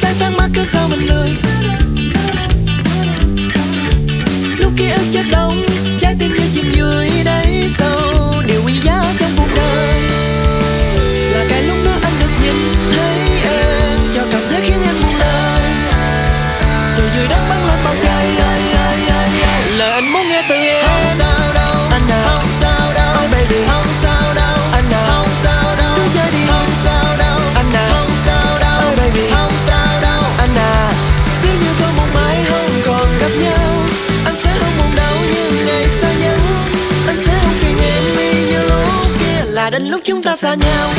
tay thấy thắc mắc cứ sao mình lười. Lúc kia em chất đông đến lúc chúng ta xa nhau.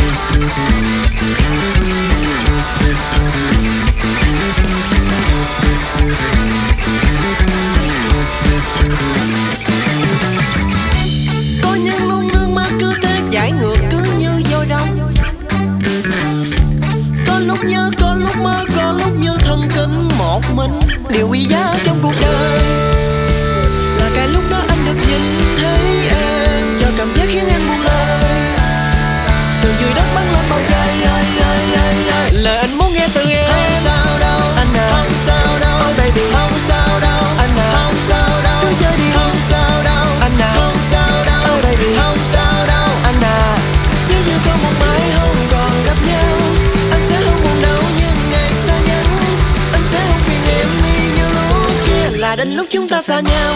Tôi nhân luôn nước mắt cứ thế chảy ngược cứ như dôi đông có lúc nhớ có lúc mơ có lúc như thân kinh một mình. Điều quý giá trong đến lúc chúng ta xa nhau.